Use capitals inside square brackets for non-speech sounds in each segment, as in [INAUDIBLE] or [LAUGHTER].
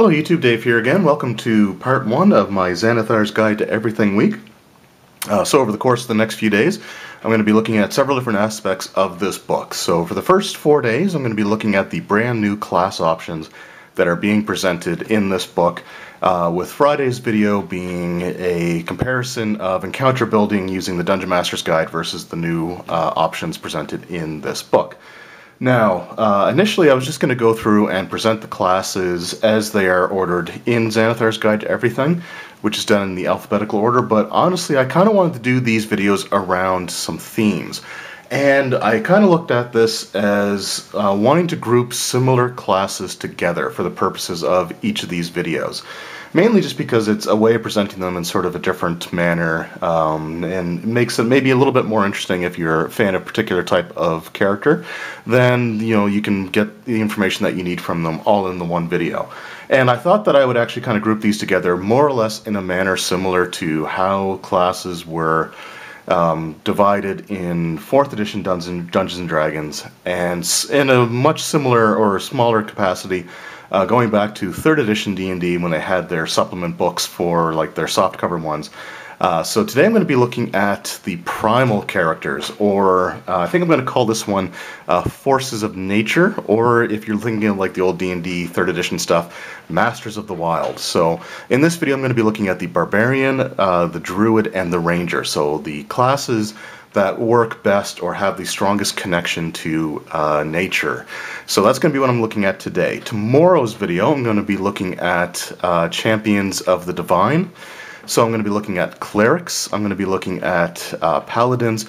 Hello YouTube, Dave here again. Welcome to part one of my Xanathar's Guide to Everything week. Uh, so over the course of the next few days, I'm going to be looking at several different aspects of this book. So for the first four days, I'm going to be looking at the brand new class options that are being presented in this book, uh, with Friday's video being a comparison of encounter building using the Dungeon Master's Guide versus the new uh, options presented in this book. Now, uh, initially I was just going to go through and present the classes as they are ordered in Xanathar's Guide to Everything, which is done in the alphabetical order, but honestly I kind of wanted to do these videos around some themes. And I kind of looked at this as uh, wanting to group similar classes together for the purposes of each of these videos mainly just because it's a way of presenting them in sort of a different manner um, and makes it maybe a little bit more interesting if you're a fan of a particular type of character then you know you can get the information that you need from them all in the one video. And I thought that I would actually kind of group these together more or less in a manner similar to how classes were um, divided in 4th edition Dungeons and Dragons and in a much similar or smaller capacity uh, going back to third edition D&D when they had their supplement books for like their softcover ones. Uh, so today I'm going to be looking at the primal characters, or uh, I think I'm going to call this one uh, Forces of Nature, or if you're thinking of like the old D&D third edition stuff, Masters of the Wild. So in this video I'm going to be looking at the Barbarian, uh, the Druid, and the Ranger. So the classes that work best or have the strongest connection to uh, nature. So that's going to be what I'm looking at today. Tomorrow's video, I'm going to be looking at uh, Champions of the Divine. So I'm going to be looking at Clerics, I'm going to be looking at uh, Paladins,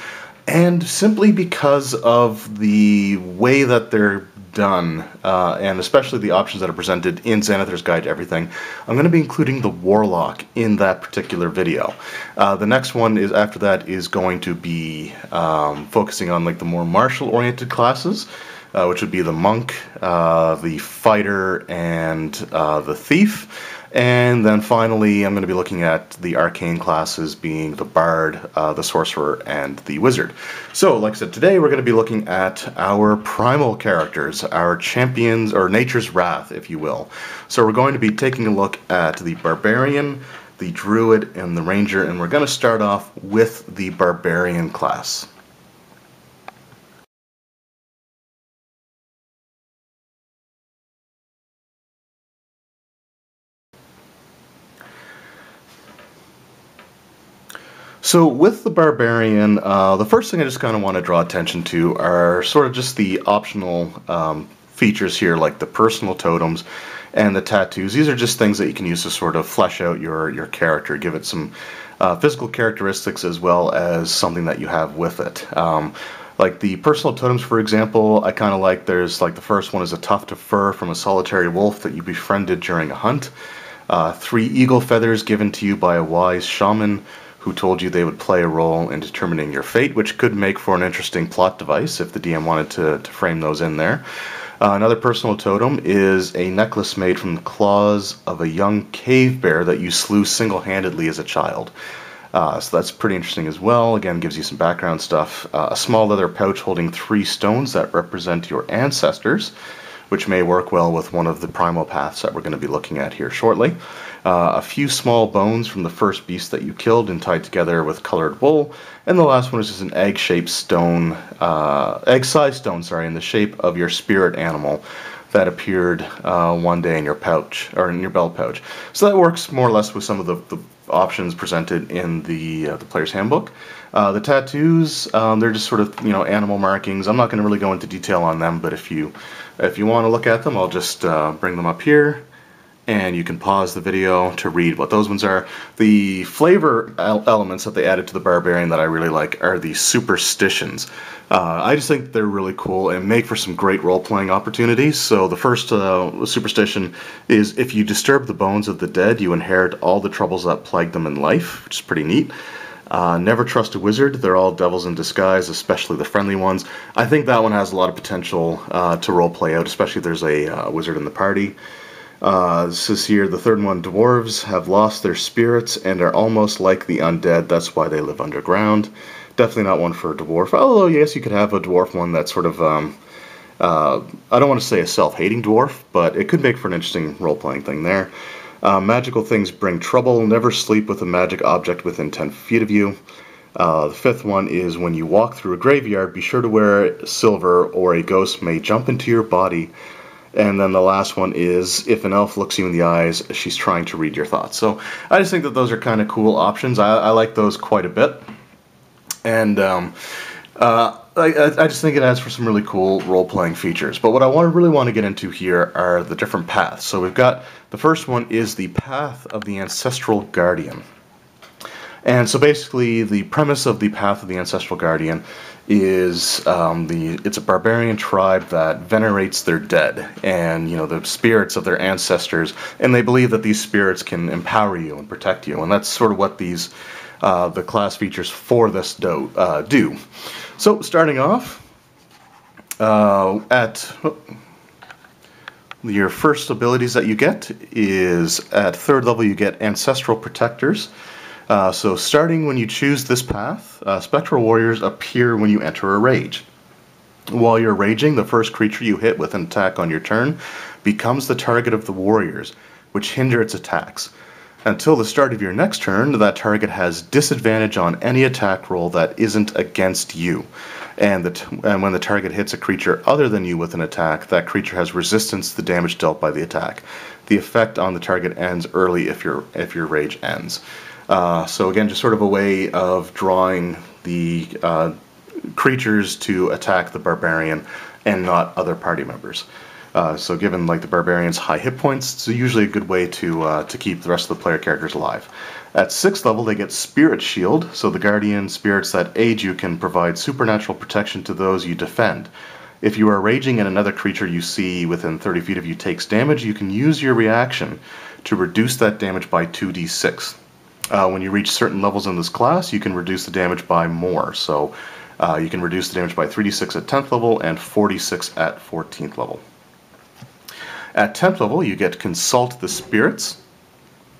and simply because of the way that they're done, uh, and especially the options that are presented in Xanathar's Guide to Everything, I'm going to be including the Warlock in that particular video. Uh, the next one is after that is going to be um, focusing on like the more martial-oriented classes, uh, which would be the Monk, uh, the Fighter, and uh, the Thief. And then finally, I'm going to be looking at the arcane classes being the Bard, uh, the Sorcerer, and the Wizard. So, like I said, today we're going to be looking at our primal characters, our champions, or Nature's Wrath, if you will. So we're going to be taking a look at the Barbarian, the Druid, and the Ranger, and we're going to start off with the Barbarian class. So with the Barbarian, uh, the first thing I just kind of want to draw attention to are sort of just the optional um, features here, like the personal totems and the tattoos. These are just things that you can use to sort of flesh out your, your character, give it some uh, physical characteristics as well as something that you have with it. Um, like the personal totems, for example, I kind of like there's like the first one is a tuft of fur from a solitary wolf that you befriended during a hunt. Uh, three eagle feathers given to you by a wise shaman who told you they would play a role in determining your fate, which could make for an interesting plot device if the DM wanted to, to frame those in there. Uh, another personal totem is a necklace made from the claws of a young cave bear that you slew single handedly as a child. Uh, so that's pretty interesting as well. Again, gives you some background stuff. Uh, a small leather pouch holding three stones that represent your ancestors which may work well with one of the primal paths that we're going to be looking at here shortly. Uh, a few small bones from the first beast that you killed and tied together with colored wool. And the last one is just an egg-shaped stone, uh, egg-sized stone, sorry, in the shape of your spirit animal that appeared uh, one day in your pouch or in your belt pouch. So that works more or less with some of the, the options presented in the uh, the player's handbook. Uh, the tattoos, um, they're just sort of you know animal markings. I'm not going to really go into detail on them, but if you if you want to look at them, I'll just uh, bring them up here and you can pause the video to read what those ones are. The flavor elements that they added to the Barbarian that I really like are the superstitions. Uh, I just think they're really cool and make for some great role-playing opportunities. So the first uh, superstition is if you disturb the bones of the dead, you inherit all the troubles that plague them in life, which is pretty neat. Uh, never trust a wizard. They're all devils in disguise, especially the friendly ones. I think that one has a lot of potential uh, to role play out, especially if there's a uh, wizard in the party. Uh, this is here, the third one, dwarves have lost their spirits and are almost like the undead. That's why they live underground. Definitely not one for a dwarf. Although, yes, you could have a dwarf one that's sort of um, uh, I don't want to say a self-hating dwarf, but it could make for an interesting role-playing thing there. Uh, magical things bring trouble. Never sleep with a magic object within 10 feet of you. Uh, the fifth one is when you walk through a graveyard, be sure to wear silver or a ghost may jump into your body. And then the last one is if an elf looks you in the eyes, she's trying to read your thoughts. So I just think that those are kind of cool options. I, I like those quite a bit. And um, uh, I, I, just think it adds for some really cool role-playing features. But what I want to really want to get into here are the different paths. So we've got the first one is the path of the ancestral guardian. And so basically, the premise of the path of the ancestral guardian is um, the it's a barbarian tribe that venerates their dead and you know the spirits of their ancestors, and they believe that these spirits can empower you and protect you, and that's sort of what these uh, the class features for this do, uh, do. So starting off uh, at your first abilities that you get is at third level you get Ancestral Protectors. Uh, so starting when you choose this path, uh, Spectral Warriors appear when you enter a rage. While you're raging, the first creature you hit with an attack on your turn becomes the target of the warriors, which hinder its attacks. Until the start of your next turn, that target has disadvantage on any attack roll that isn't against you. And, and, when the target hits a creature other than you with an attack, that creature has resistance to the damage dealt by the attack. The effect on the target ends early if if your rage ends. Uh, so again, just sort of a way of drawing the uh, creatures to attack the barbarian and not other party members. Uh, so given like the barbarian's high hit points, it's usually a good way to uh, to keep the rest of the player characters alive. At sixth level, they get Spirit Shield, so the guardian spirits that aid you can provide supernatural protection to those you defend. If you are raging and another creature you see within 30 feet of you takes damage, you can use your reaction to reduce that damage by 2d6. Uh, when you reach certain levels in this class, you can reduce the damage by more. So uh, you can reduce the damage by 3d6 at 10th level and 4d6 at 14th level. At 10th level, you get Consult the Spirits.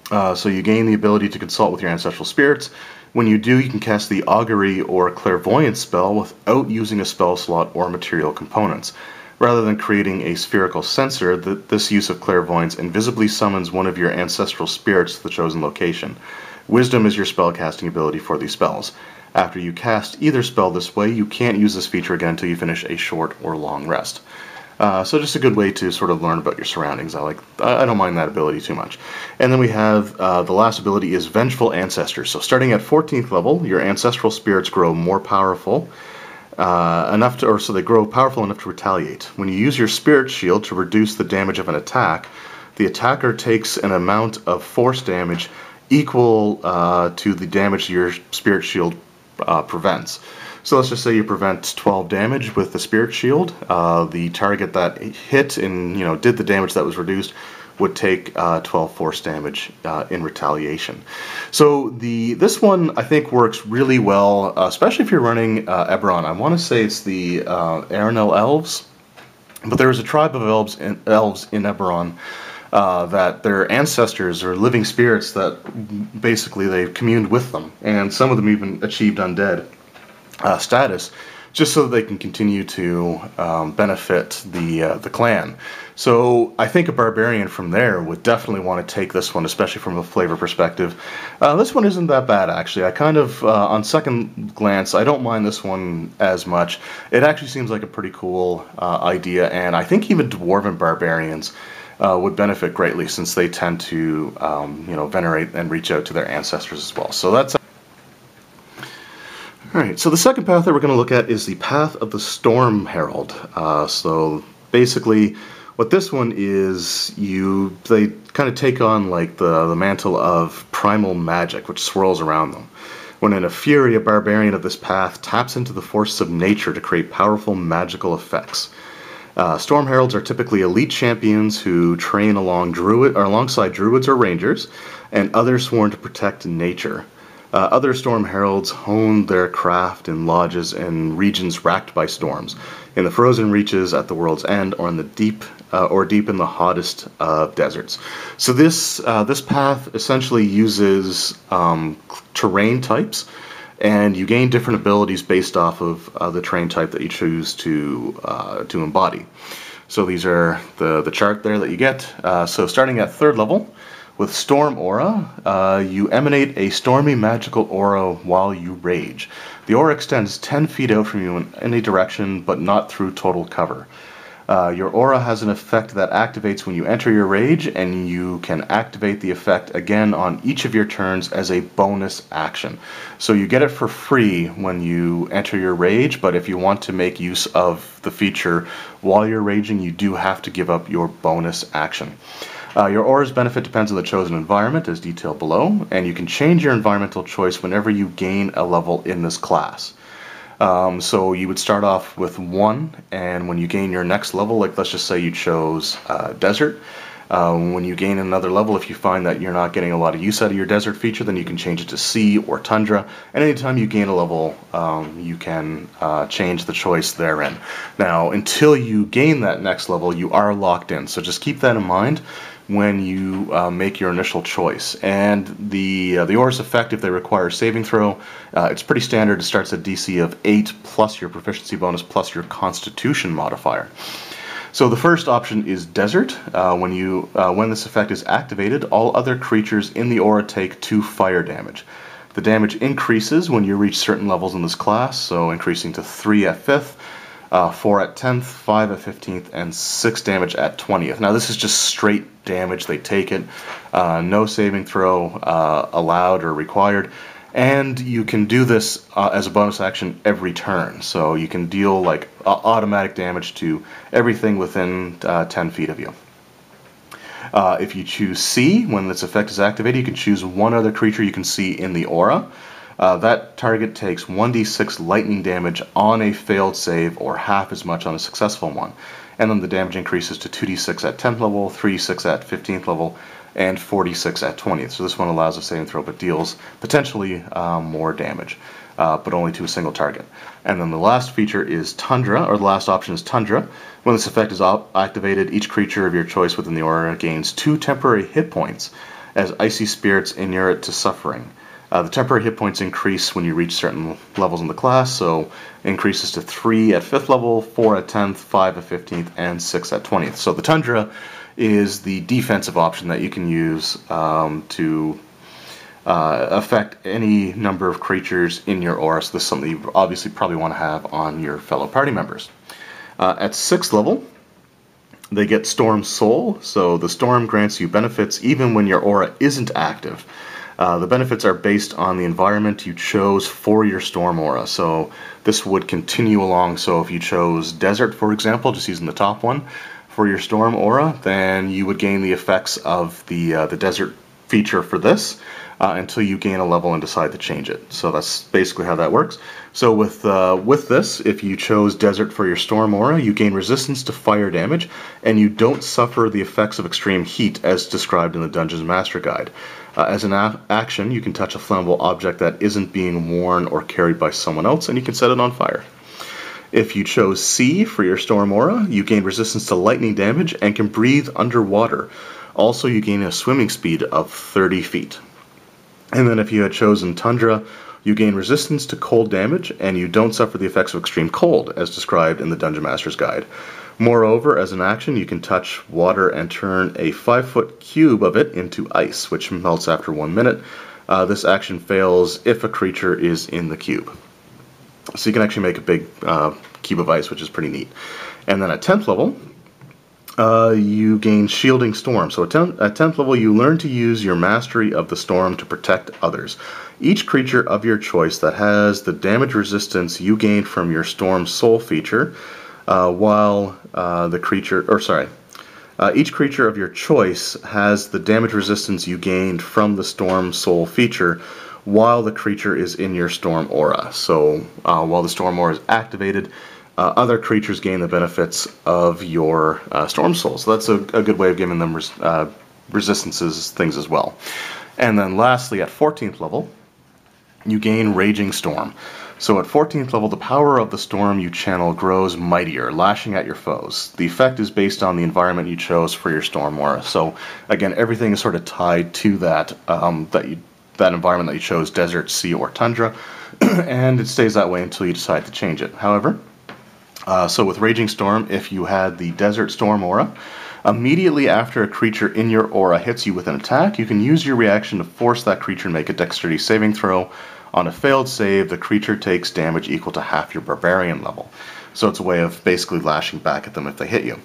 Uh, so you gain the ability to consult with your ancestral spirits. When you do, you can cast the Augury or Clairvoyance spell without using a spell slot or material components. Rather than creating a spherical sensor, the, this use of clairvoyance invisibly summons one of your ancestral spirits to the chosen location. Wisdom is your spellcasting ability for these spells. After you cast either spell this way, you can't use this feature again until you finish a short or long rest. Uh, so just a good way to sort of learn about your surroundings. I like I don't mind that ability too much. And then we have uh, the last ability is Vengeful Ancestors. So starting at 14th level, your ancestral spirits grow more powerful. Uh, enough to, or so they grow powerful enough to retaliate. When you use your spirit shield to reduce the damage of an attack, the attacker takes an amount of force damage equal uh, to the damage your spirit shield uh, prevents. So let's just say you prevent 12 damage with the spirit shield. Uh, the target that hit and you know did the damage that was reduced would take uh, 12 force damage uh, in retaliation. So the this one I think works really well, uh, especially if you're running Eberron. I want to say it's the uh, Elves, but there is a tribe of elves in, elves in Eberron uh, that their ancestors are living spirits that basically they've communed with them, and some of them even achieved undead uh, status, just so that they can continue to um, benefit the uh, the clan. So I think a barbarian from there would definitely want to take this one, especially from a flavor perspective. Uh, this one isn't that bad actually. I kind of, uh, on second glance, I don't mind this one as much. It actually seems like a pretty cool idea, and I think even dwarven barbarians uh, would benefit greatly since they tend to, um, you know, venerate and reach out to their ancestors as well. So that's. All right. So the second path that we're going to look at is the path of the Storm Herald. Uh, so basically, what this one is, you they kind of take on like the the mantle of primal magic, which swirls around them. When in a fury, a barbarian of this path taps into the forces of nature to create powerful magical effects. Uh, Storm Heralds are typically elite champions who train along druid or alongside druids or rangers, and others sworn to protect nature. Uh, other Storm Heralds hone their craft in lodges in regions racked by storms, in the frozen reaches at the world's end, or in the deep uh, or deep in the hottest of deserts. So this uh, this path essentially uses um, terrain types and you gain different abilities based off of uh, the terrain type that you choose to uh, to embody. So these are the the chart there that you get. Uh, so starting at third level. With Storm Aura, uh, you emanate a stormy magical aura while you rage. The aura extends 10 feet out from you in any direction, but not through total cover. Uh, your aura has an effect that activates when you enter your rage, and you can activate the effect again on each of your turns as a bonus action. So you get it for free when you enter your rage, but if you want to make use of the feature while you're raging, you do have to give up your bonus action. Uh, your aura's benefit depends on the chosen environment, as detailed below, and you can change your environmental choice whenever you gain a level in this class. Um, so you would start off with one, and when you gain your next level, like let's just say you chose uh, desert, uh, when you gain another level, if you find that you're not getting a lot of use out of your desert feature, then you can change it to sea or tundra. And anytime you gain a level, um, you can uh, change the choice therein. Now, until you gain that next level, you are locked in. So just keep that in mind when you uh, make your initial choice. And the uh, the Aura's effect, if they require a saving throw, uh, it's pretty standard. It starts at DC of 8 plus your proficiency bonus plus your constitution modifier. So the first option is Desert. Uh, when you uh, when this effect is activated, all other creatures in the aura take 2 fire damage. The damage increases when you reach certain levels in this class, so increasing to 3 at 5th, uh, 4 at 10th, 5 at 15th, and 6 damage at 20th. Now, this is just straight damage. They take it. Uh, no saving throw uh, allowed or required. And you can do this uh, as a bonus action every turn. So you can deal like automatic damage to everything within uh, 10 feet of you. Uh, if you choose Sea, when this effect is activated, you can choose one other creature you can see in the aura. Uh, that target takes 1d6 lightning damage on a failed save or half as much on a successful one. And then the damage increases to 2d6 at 10th level, 3d6 at 15th level, and 4d6 at 20th. So this one allows a saving throw but deals potentially um, more damage, uh, but only to a single target. And then the last feature is Tundra, or the last option is Tundra. When this effect is activated, each creature of your choice within the aura gains two temporary hit points as icy spirits inure it to suffering. Uh, the temporary hit points increase when you reach certain levels in the class, so increases to 3 at 5th level, 4 at 10th, 5 at 15th, and 6 at 20th. So the Tundra is the defensive option that you can use um, to uh, affect any number of creatures in your aura. So this is something you obviously probably want to have on your fellow party members. Uh, at 6th level, they get Storm Soul, so the Storm grants you benefits even when your aura isn't active. Uh, the benefits are based on the environment you chose for your storm aura. So this would continue along. So if you chose desert, for example, just using the top one for your storm aura, then you would gain the effects of the uh, the desert feature for this uh, until you gain a level and decide to change it. So that's basically how that works. So with uh, with this, if you chose Desert for your Storm Aura, you gain resistance to fire damage, and you don't suffer the effects of extreme heat as described in the Dungeons Master Guide. Uh, as an a- action, you can touch a flammable object that isn't being worn or carried by someone else, and you can set it on fire. If you chose Sea for your Storm Aura, you gain resistance to lightning damage and can breathe underwater. Also, you gain a swimming speed of 30 feet. And then if you had chosen Tundra, you gain resistance to cold damage, and you don't suffer the effects of extreme cold, as described in the Dungeon Master's Guide. Moreover, as an action, you can touch water and turn a 5 foot cube of it into ice, which melts after one minute. Uh, this action fails if a creature is in the cube. So you can actually make a big uh, cube of ice, which is pretty neat. And then at 10th level, uh, you gain Shielding Storm. So at 10th level, you learn to use your mastery of the storm to protect others. Each creature of your choice that has the damage resistance you gained from your Storm Soul feature uh, while uh, the creature, or sorry, uh, each creature of your choice has the damage resistance you gained from the Storm Soul feature while the creature is in your Storm Aura. So uh, while the Storm Aura is activated, uh, other creatures gain the benefits of your uh, Storm Soul. So that's a, a, good way of giving them res- resistances, things as well. And then lastly, at 14th level, you gain Raging Storm. So at 14th level, the power of the storm you channel grows mightier, lashing at your foes. The effect is based on the environment you chose for your storm aura. So again, everything is sort of tied to that um, that you that environment that you chose, desert, sea, or tundra, [CLEARS THROAT] and it stays that way until you decide to change it. However, uh, so with Raging Storm, if you had the Desert Storm aura, immediately after a creature in your aura hits you with an attack, you can use your reaction to force that creature to make a dexterity saving throw. On a failed save, the creature takes damage equal to half your barbarian level. So it's a way of basically lashing back at them if they hit you.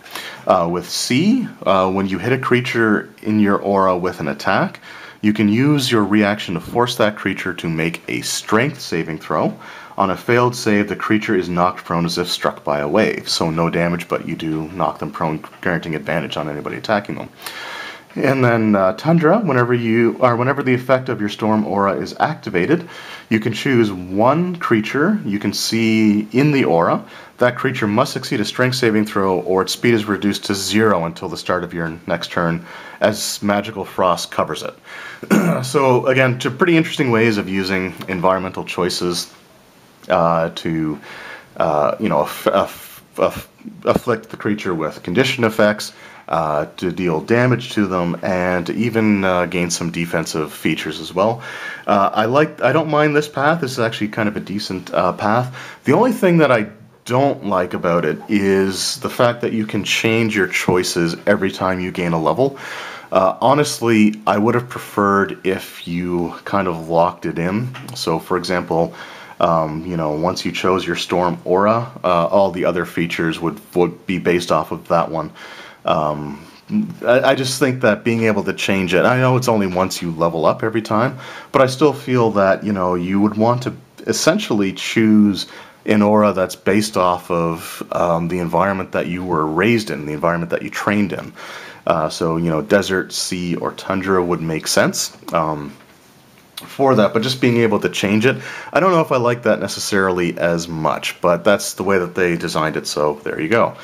Uh, with Sea, uh, when you hit a creature in your aura with an attack, you can use your reaction to force that creature to make a strength saving throw. On a failed save, the creature is knocked prone as if struck by a wave, so no damage, but you do knock them prone, granting advantage on anybody attacking them. And then uh, Tundra, whenever you or whenever the effect of your storm aura is activated, you can choose one creature you can see in the aura. That creature must succeed a strength saving throw, or its speed is reduced to zero until the start of your next turn, as magical frost covers it. [CLEARS THROAT] so again, two pretty interesting ways of using environmental choices uh, to, uh, you know, aff- aff- aff- afflict the creature with condition effects uh, to deal damage to them, and even uh, gain some defensive features as well. Uh, I like. I don't mind this path. This is actually kind of a decent uh, path. The only thing that I don't like about it is the fact that you can change your choices every time you gain a level. Uh, honestly, I would have preferred if you kind of locked it in. So, for example, um, you know, once you chose your Storm Aura, uh, all the other features would would be based off of that one. Um, I, I just think that being able to change it, I know it's only once you level up every time, but I still feel that, you know, you would want to essentially choose an aura that's based off of um, the environment that you were raised in, the environment that you trained in. Uh, so, you know, desert, sea, or tundra would make sense. Um, for that, but just being able to change it, I don't know if I like that necessarily as much, but that's the way that they designed it, so there you go.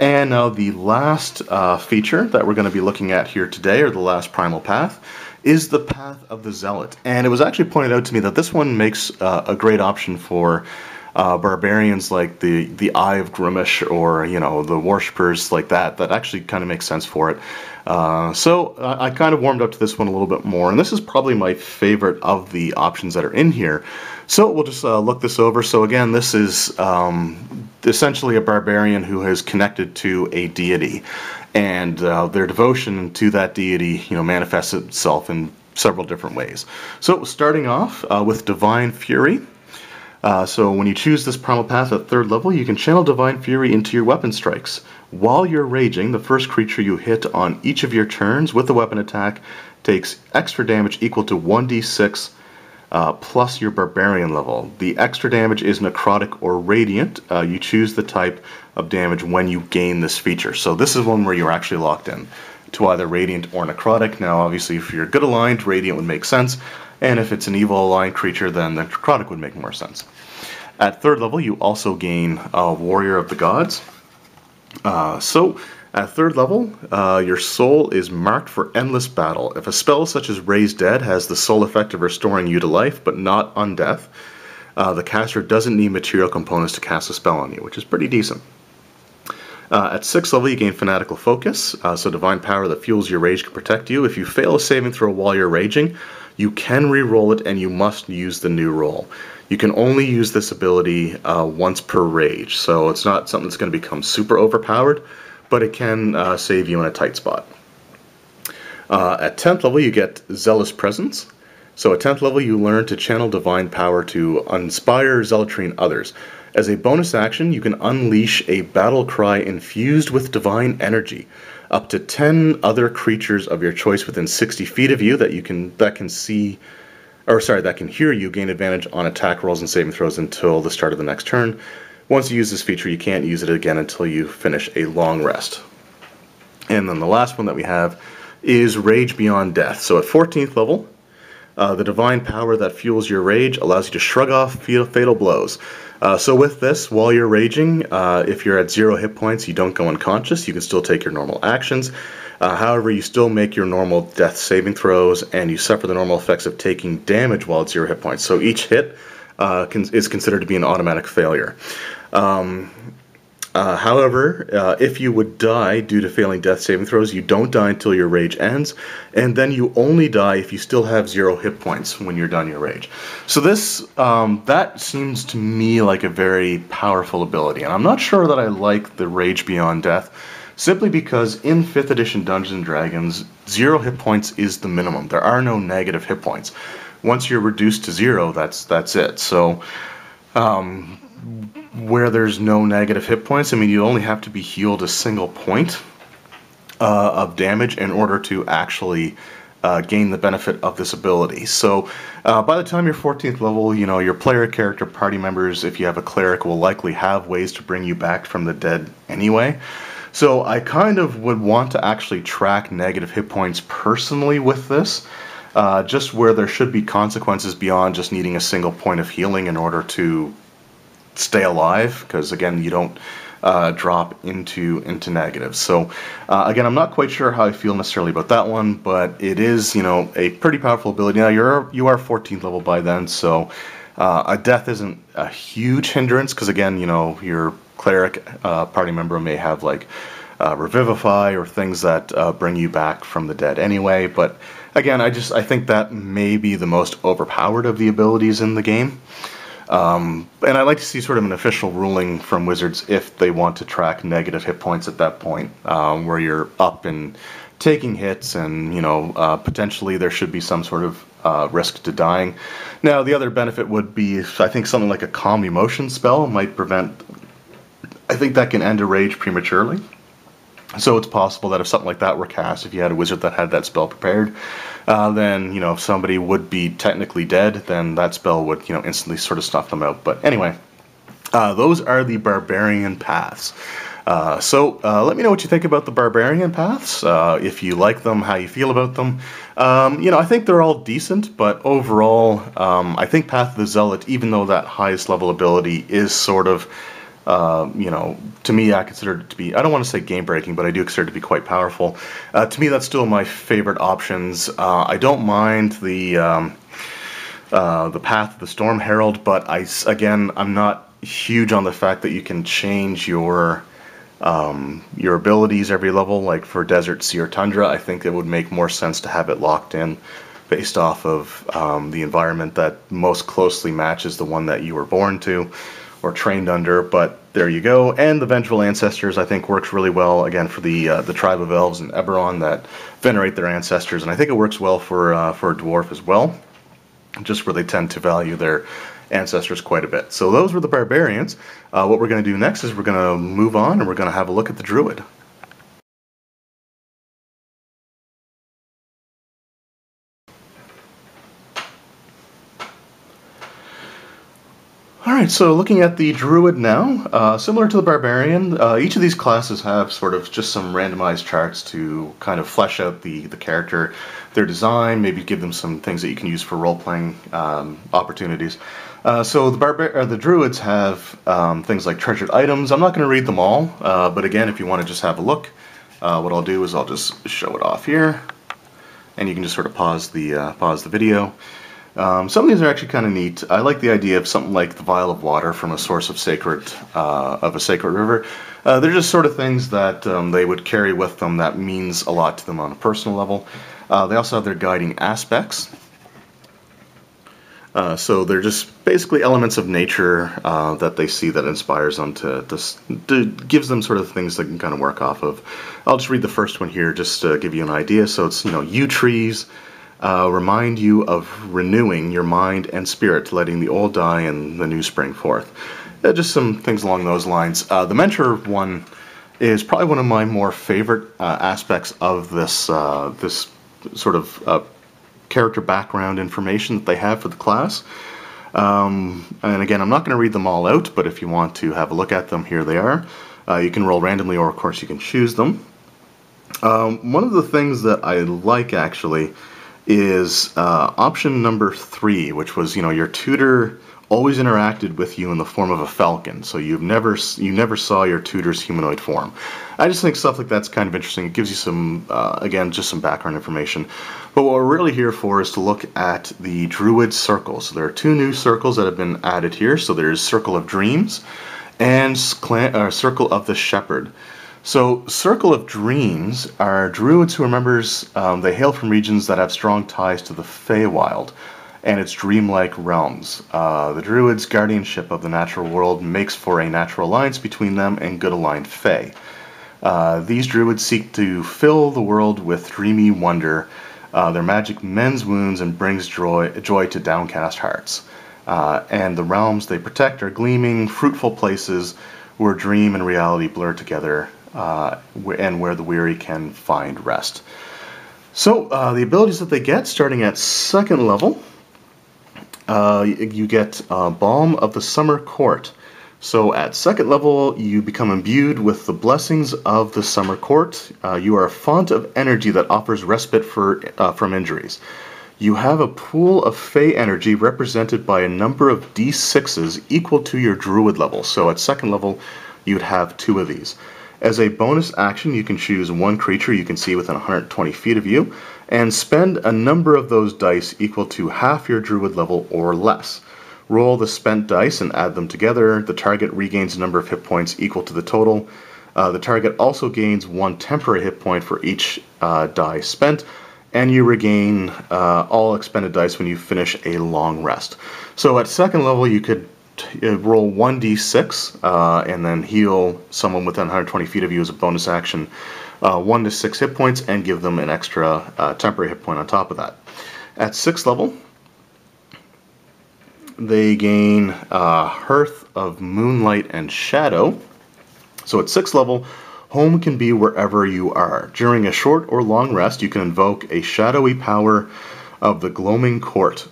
And now the last uh, feature that we're going to be looking at here today, or the last primal path, is the Path of the Zealot. And it was actually pointed out to me that this one makes uh, a great option for uh, barbarians like the the Eye of Gruumsh or you know the worshippers like that. That actually kind of makes sense for it. Uh, so I, I kind of warmed up to this one a little bit more, and this is probably my favorite of the options that are in here. So we'll just uh, look this over. So again, this is um, essentially a barbarian who has connected to a deity, and uh, their devotion to that deity, you know, manifests itself in several different ways. So starting off uh, with divine fury. Uh, so when you choose this primal path at third level, you can channel Divine Fury into your weapon strikes. While you're raging, the first creature you hit on each of your turns with a weapon attack takes extra damage equal to 1d6 uh, plus your barbarian level. The extra damage is necrotic or radiant. Uh, you choose the type of damage when you gain this feature. So this is one where you're actually locked in to either radiant or necrotic. Now, obviously, if you're good aligned, radiant would make sense. And if it's an evil aligned creature, then the necrotic would make more sense. At third level, you also gain uh, Warrior of the Gods. Uh, so, at third level, uh, your soul is marked for endless battle. If a spell such as Raise Dead has the sole effect of restoring you to life, but not undeath, uh, the caster doesn't need material components to cast a spell on you, which is pretty decent. Uh, at 6th level, you gain Fanatical Focus, uh, so Divine Power that fuels your rage can protect you. If you fail a saving throw while you're raging, you can re-roll it and you must use the new roll. You can only use this ability uh, once per rage, so it's not something that's going to become super overpowered, but it can uh, save you in a tight spot. Uh, at 10th level, you get Zealous Presence. So at 10th level, you learn to channel divine power to inspire zealotry in others. As a bonus action, you can unleash a battle cry infused with divine energy. Up to 10 other creatures of your choice within 60 feet of you that you can that can see or sorry, that can hear you gain advantage on attack rolls and saving throws until the start of the next turn. Once you use this feature, you can't use it again until you finish a long rest. And then the last one that we have is Rage Beyond Death. So at 14th level, uh, the divine power that fuels your rage allows you to shrug off fatal blows. Uh, so with this, while you're raging, uh, if you're at zero hit points, you don't go unconscious. You can still take your normal actions. Uh, however, you still make your normal death saving throws, and you suffer the normal effects of taking damage while at zero hit points. So each hit uh, is considered to be an automatic failure. Um, Uh, however, uh, if you would die due to failing death saving throws, you don't die until your rage ends, and then you only die if you still have zero hit points when you're done your rage. So this um, that seems to me like a very powerful ability, and I'm not sure that I like the rage beyond death, simply because in fifth edition Dungeons and Dragons, zero hit points is the minimum. There are no negative hit points. Once you're reduced to zero, that's that's it. So. Um, where there's no negative hit points, I mean, you only have to be healed a single point uh, of damage in order to actually uh, gain the benefit of this ability. So uh, by the time you're 14th level, you know, your player character party members, if you have a cleric, will likely have ways to bring you back from the dead anyway. So I kind of would want to actually track negative hit points personally with this. Uh, just where there should be consequences beyond just needing a single point of healing in order to stay alive because again you don't uh, drop into into negatives. So uh, again, I'm not quite sure how I feel necessarily about that one, but it is you know a pretty powerful ability. Now you're you are 14th level by then, so uh, a death isn't a huge hindrance because again you know your cleric uh, party member may have like uh, revivify or things that uh, bring you back from the dead anyway. But again, I just I think that may be the most overpowered of the abilities in the game. Um, and I'd like to see sort of an official ruling from Wizards if they want to track negative hit points at that point, um, where you're up and taking hits, and you know uh, potentially there should be some sort of uh, risk to dying. Now the other benefit would be I think something like a calm emotion spell might prevent. I think that can end a rage prematurely. So it's possible that if something like that were cast, if you had a wizard that had that spell prepared, uh, then you know if somebody would be technically dead, then that spell would you know instantly sort of snuff them out. But anyway, uh, those are the barbarian paths. Uh, so uh, let me know what you think about the barbarian paths. Uh, if you like them, how you feel about them. Um, you know, I think they're all decent, but overall, um, I think Path of the Zealot, even though that highest level ability is sort of uh, you know, to me, I consider it to be, I don't want to say game breaking, but I do consider it to be quite powerful. Uh, to me, that's still my favorite options. Uh, I don't mind the, um, uh, the Path of the Storm Herald, but I, again, I'm not huge on the fact that you can change your, um, your abilities every level. Like for Desert, Sea, or Tundra, I think it would make more sense to have it locked in based off of um, the environment that most closely matches the one that you were born to or trained under, but there you go. And the Vengeful Ancestors, I think, works really well again for the uh, the tribe of elves in Eberron that venerate their ancestors, and I think it works well for uh, for a dwarf as well, just where they tend to value their ancestors quite a bit. So those were the barbarians. Uh, what we're going to do next is we're going to move on and we're going to have a look at the druid. Alright, so looking at the Druid now, uh, similar to the Barbarian, uh, each of these classes have sort of just some randomized charts to kind of flesh out the, the character, their design, maybe give them some things that you can use for role-playing um, opportunities. Uh, so the, Barbar uh, the Druids have um, things like treasured items. I'm not going to read them all, uh, but again, if you want to just have a look, uh, what I'll do is I'll just show it off here, and you can just sort of pause the, pause the video. Um, some of these are actually kind of neat. I like the idea of something like the vial of water from a source of sacred uh, of a sacred river. Uh, they're just sort of things that um, they would carry with them that means a lot to them on a personal level. Uh, they also have their guiding aspects. Uh, so they're just basically elements of nature uh, that they see that inspires them to, to, to, gives them sort of things they can kind of work off of. I'll just read the first one here just to give you an idea. So it's you know yew trees uh, remind you of renewing your mind and spirit, letting the old die and the new spring forth. Uh, just some things along those lines. Uh, the mentor one is probably one of my more favorite uh, aspects of this uh, this sort of character background information that they have for the class. Um, and again, I'm not going to read them all out, but if you want to have a look at them, here they are. you can roll randomly, or of course, you can choose them. Um, one of the things that I like actually is uh, option number three, which was you know your tutor always interacted with you in the form of a falcon, so you've never you never saw your tutor's humanoid form. I just think stuff like that's kind of interesting. It gives you some uh, again just some background information. But what we're really here for is to look at the Druid circles. So there are two new circles that have been added here. So there's Circle of Dreams and uh, Circle of the Shepherd. So, Circle of Dreams are druids who are members, um, they hail from regions that have strong ties to the Feywild and its dreamlike realms. Uh, the druids' guardianship of the natural world makes for a natural alliance between them and good aligned Fey. Uh, these druids seek to fill the world with dreamy wonder. Uh, their magic mends wounds and brings joy, joy to downcast hearts. Uh, and the realms they protect are gleaming, fruitful places where dream and reality blur together uh, and where the weary can find rest. So, uh, the abilities that they get starting at second level uh, you get uh, Balm of the Summer Court. So at second level, you become imbued with the blessings of the Summer Court. Uh, you are a font of energy that offers respite for, uh, from injuries. You have a pool of Fey energy represented by a number of d6s equal to your Druid level. So at second level, you'd have two of these. As a bonus action, you can choose one creature you can see within 120 feet of you, and spend a number of those dice equal to half your druid level or less. Roll the spent dice and add them together. The target regains a number of hit points equal to the total. Uh, the target also gains one temporary hit point for each uh, die spent, and you regain uh, all expended dice when you finish a long rest. So at second level, you could roll 1d6 uh, and then heal someone within 120 feet of you as a bonus action uh, 1 to 6 hit points and give them an extra uh, temporary hit point on top of that. At 6th level, they gain uh, Hearth of Moonlight and Shadow. So at 6th level, home can be wherever you are. During a short or long rest, you can invoke a shadowy power of the Gloaming Court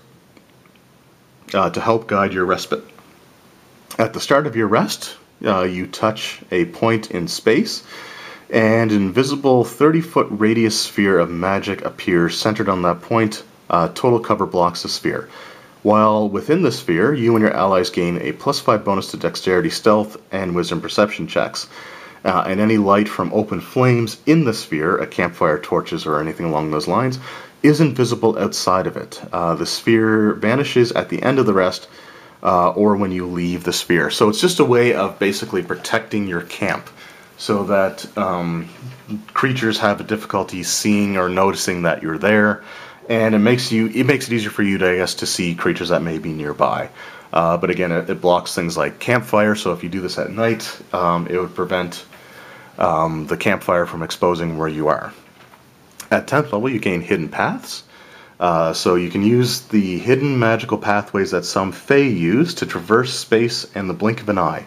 uh, to help guide your respite. At the start of your rest, uh, you touch a point in space, and an invisible 30 foot radius sphere of magic appears centered on that point. Uh, total cover blocks the sphere. While within the sphere, you and your allies gain a plus 5 bonus to dexterity, stealth, and wisdom perception checks. Uh, and any light from open flames in the sphere, a campfire, torches, or anything along those lines, is invisible outside of it. Uh, the sphere vanishes at the end of the rest uh, or when you leave the sphere. So it's just a way of basically protecting your camp so that um, creatures have a difficulty seeing or noticing that you're there. And it makes you it makes it easier for you to I guess to see creatures that may be nearby. Uh, but again, it, it, blocks things like campfire. So if you do this at night, um, it would prevent um, the campfire from exposing where you are. At 10th level, you gain hidden paths. Uh, so you can use the hidden magical pathways that some Fey use to traverse space in the blink of an eye.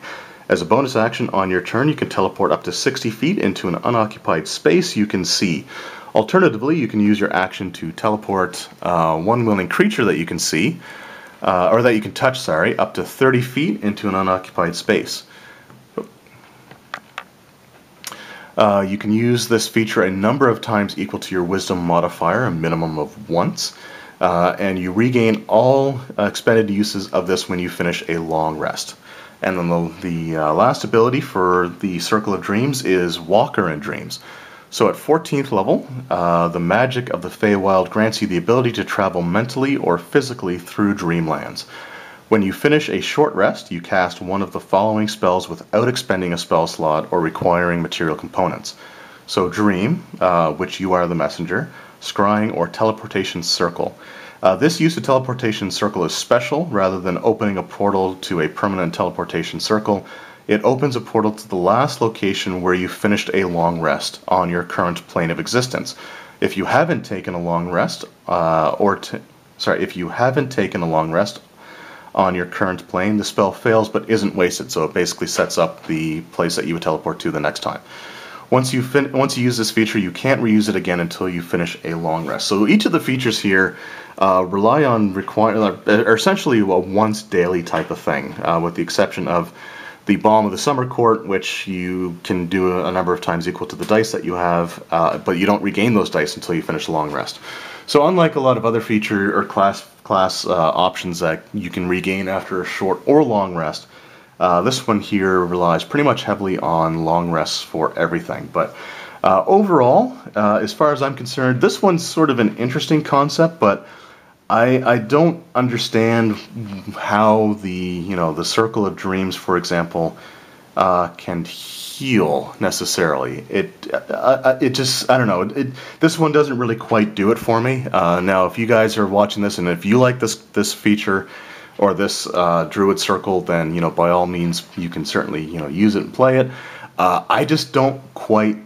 As a bonus action on your turn, you can teleport up to 60 feet into an unoccupied space you can see. Alternatively, you can use your action to teleport uh, one willing creature that you can see, uh, or that you can touch, sorry, up to 30 feet into an unoccupied space. Uh, you can use this feature a number of times equal to your wisdom modifier, a minimum of once, uh, and you regain all expended uses of this when you finish a long rest. And then the, the uh, last ability for the Circle of Dreams is Walker in Dreams. So at 14th level, uh, the magic of the Feywild grants you the ability to travel mentally or physically through dreamlands. When you finish a short rest, you cast one of the following spells without expending a spell slot or requiring material components. So, Dream, uh, which you are the messenger, Scrying, or Teleportation Circle. Uh, this use of Teleportation Circle is special rather than opening a portal to a permanent teleportation circle. It opens a portal to the last location where you finished a long rest on your current plane of existence. If you haven't taken a long rest, uh, or t- sorry, if you haven't taken a long rest on your current plane, the spell fails but isn't wasted, so it basically sets up the place that you would teleport to the next time. Once you fin- once you use this feature, you can't reuse it again until you finish a long rest. So each of the features here uh, rely on require uh, are essentially a once daily type of thing, uh, with the exception of the Balm of the Summer Court, which you can do a number of times equal to the dice that you have, uh, but you don't regain those dice until you finish a long rest. So unlike a lot of other feature or class class uh, options that you can regain after a short or long rest. Uh, this one here relies pretty much heavily on long rests for everything. But uh, overall, uh, as far as I'm concerned, this one's sort of an interesting concept, but I, I don't understand how the you know the circle of dreams, for example, uh, can necessarily. It uh, uh, it just I don't know. It, this one doesn't really quite do it for me. Uh, now, if you guys are watching this and if you like this this feature or this uh, Druid Circle, then you know by all means you can certainly you know use it and play it. Uh, I just don't quite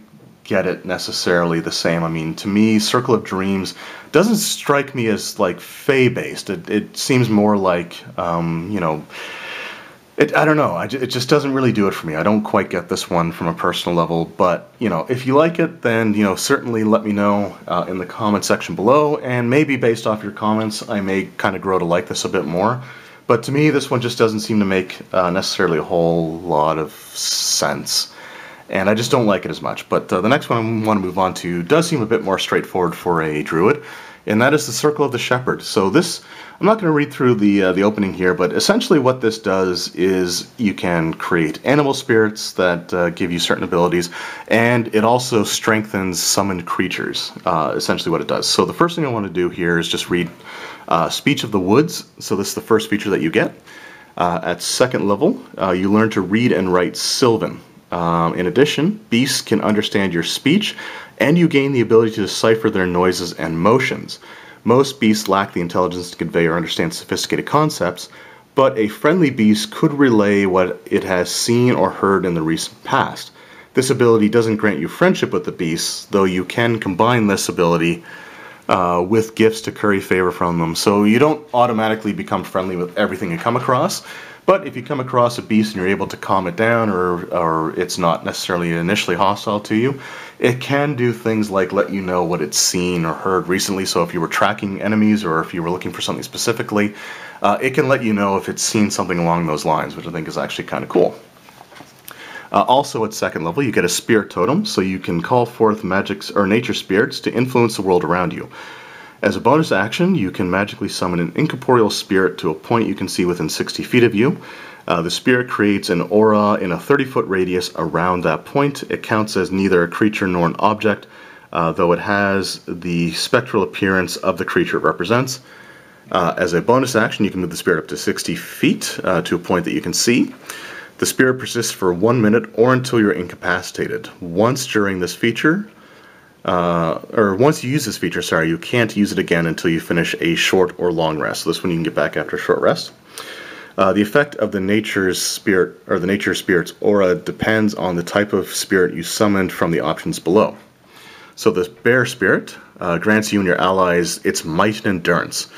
get it necessarily the same. I mean, to me, Circle of Dreams doesn't strike me as like Fey based. It, it seems more like, um, you know, it, I don't know. I, it just doesn't really do it for me. I don't quite get this one from a personal level. But, you know, if you like it, then, you know, certainly let me know uh, in the comment section below. And maybe based off your comments, I may kind of grow to like this a bit more. But to me, this one just doesn't seem to make uh, necessarily a whole lot of sense and I just don't like it as much. But uh, the next one I want to move on to does seem a bit more straightforward for a druid, and that is the Circle of the Shepherd. So this, I'm not going to read through the uh, the opening here, but essentially what this does is you can create animal spirits that uh, give you certain abilities, and it also strengthens summoned creatures. Uh, essentially, what it does. So the first thing I want to do here is just read uh, Speech of the Woods. So this is the first feature that you get. Uh, at second level, you learn to read and write Sylvan. Um, in addition, beasts can understand your speech, and you gain the ability to decipher their noises and motions. Most beasts lack the intelligence to convey or understand sophisticated concepts, but a friendly beast could relay what it has seen or heard in the recent past. This ability doesn't grant you friendship with the beasts, though you can combine this ability uh, with gifts to curry favor from them. So you don't automatically become friendly with everything you come across, but if you come across a beast and you're able to calm it down, or, or it's not necessarily initially hostile to you, it can do things like let you know what it's seen or heard recently. So if you were tracking enemies or if you were looking for something specifically, uh, it can let you know if it's seen something along those lines, which I think is actually kind of cool. Uh, also at second level, you get a spirit totem, so you can call forth magics or nature spirits to influence the world around you. As a bonus action, you can magically summon an incorporeal spirit to a point you can see within 60 feet of you. Uh, the spirit creates an aura in a 30 foot radius around that point. It counts as neither a creature nor an object, uh, though it has the spectral appearance of the creature it represents. Uh, as a bonus action, you can move the spirit up to 60 feet uh, to a point that you can see. The spirit persists for one minute or until you're incapacitated. Once during this feature, uh, or once you use this feature, sorry, you can't use it again until you finish a short or long rest. So this one you can get back after a short rest. Uh, the effect of the nature's spirit or the nature spirit's aura depends on the type of spirit you summoned from the options below. So the bear spirit uh, grants you and your allies its might and endurance.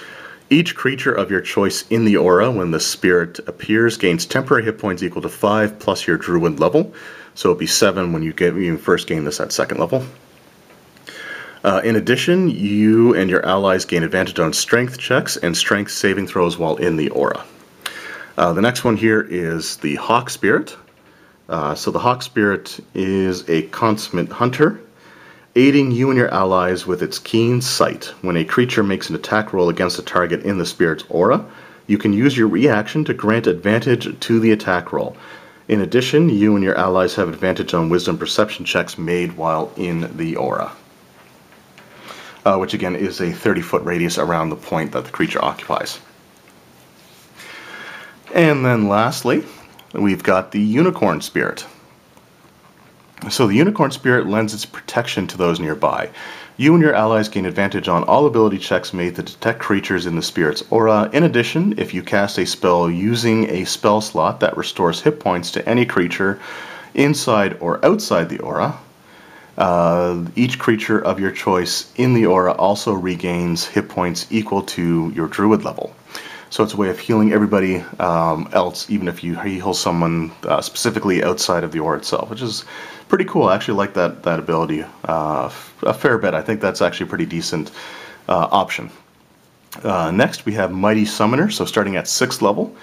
Each creature of your choice in the aura, when the spirit appears, gains temporary hit points equal to five plus your druid level. So it'll be seven when you get when you first gain this at second level. Uh, in addition, you and your allies gain advantage on strength checks and strength saving throws while in the aura. Uh, the next one here is the Hawk Spirit. Uh, so the Hawk Spirit is a consummate hunter, aiding you and your allies with its keen sight. When a creature makes an attack roll against a target in the spirit's aura, you can use your reaction to grant advantage to the attack roll. In addition, you and your allies have advantage on wisdom perception checks made while in the aura uh, which again is a 30 foot radius around the point that the creature occupies. And then lastly, we've got the Unicorn Spirit. So the Unicorn Spirit lends its protection to those nearby. You and your allies gain advantage on all ability checks made to detect creatures in the Spirit's aura. In addition, if you cast a spell using a spell slot that restores hit points to any creature inside or outside the aura, uh, each creature of your choice in the aura also regains hit points equal to your druid level. So it's a way of healing everybody um, else, even if you heal someone uh, specifically outside of the aura itself, which is pretty cool. I actually like that that ability uh, a fair bit. I think that's actually a pretty decent uh, option. Uh, next, we have Mighty Summoner. So starting at sixth level,